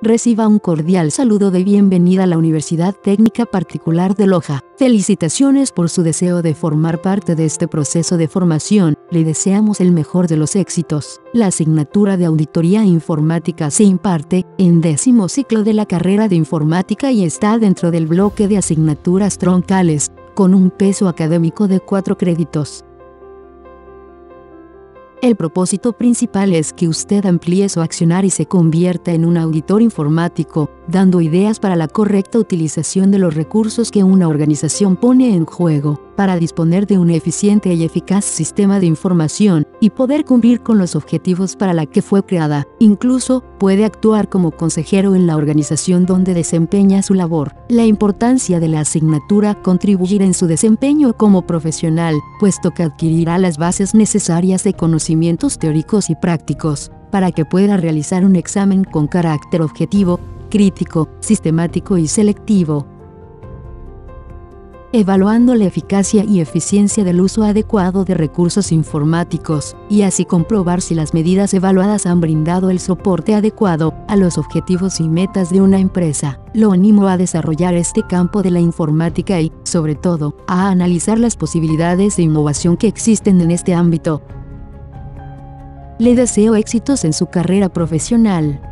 Reciba un cordial saludo de bienvenida a la Universidad Técnica Particular de Loja. Felicitaciones por su deseo de formar parte de este proceso de formación. Le deseamos el mejor de los éxitos. La asignatura de Auditoría Informática se imparte en décimo ciclo de la carrera de Informática y está dentro del bloque de asignaturas troncales, con un peso académico de cuatro créditos. El propósito principal es que usted amplíe su accionar y se convierta en un auditor informático, dando ideas para la correcta utilización de los recursos que una organización pone en juego, para disponer de un eficiente y eficaz sistema de información y poder cumplir con los objetivos para la que fue creada. Incluso puede actuar como consejero en la organización donde desempeña su labor. La importancia de la asignatura contribuirá en su desempeño como profesional, puesto que adquirirá las bases necesarias de conocimientos teóricos y prácticos para que pueda realizar un examen con carácter objetivo, crítico, sistemático y selectivo, evaluando la eficacia y eficiencia del uso adecuado de recursos informáticos, y así comprobar si las medidas evaluadas han brindado el soporte adecuado a los objetivos y metas de una empresa. Lo animo a desarrollar este campo de la informática y, sobre todo, a analizar las posibilidades de innovación que existen en este ámbito. Le deseo éxitos en su carrera profesional.